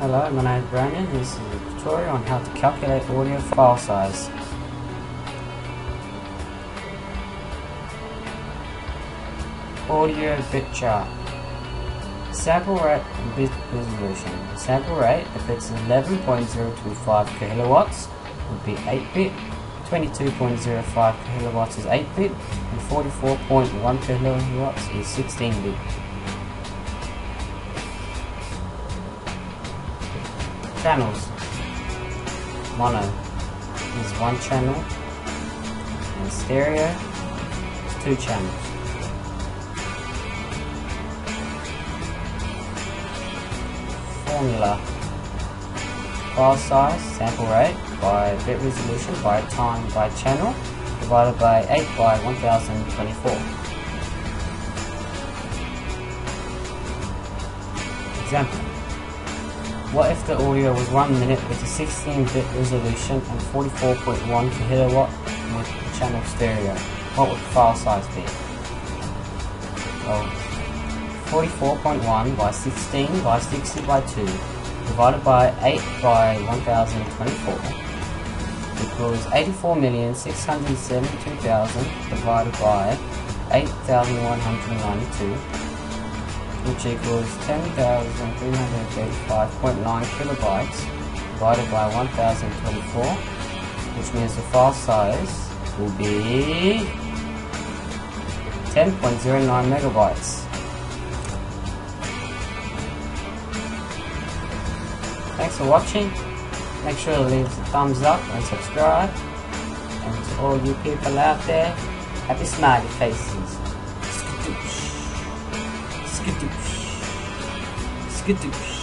Hello, my name is Brandon. This is a tutorial on how to calculate audio file size. Audio bit chart. Sample rate and bit resolution. Sample rate, if it's 11.025 kilowatts, would be 8 bit. 22.05 kilowatts is 8 bit, and 44.1 kilowatts is 16 bit. Channels. Mono is one channel, and stereo is two channels. Formula. File size, sample rate by bit resolution by time by channel divided by 8 by 1024. Example. What if the audio was 1 minute with a 16-bit resolution and 44.1 kilowatt with channel stereo? What would the file size be? Well, 44.1 by 16 by 60 by 2 divided by 8 by 1024 equals 84,672,000 divided by 8,192 which equals 10,335.9 kilobytes divided by 1024 which means the file size will be 10.09 megabytes. Thanks for watching. Make sure to leave a thumbs up and subscribe. And to all you people out there, happy smiley faces. Skadoosh. Skadoosh.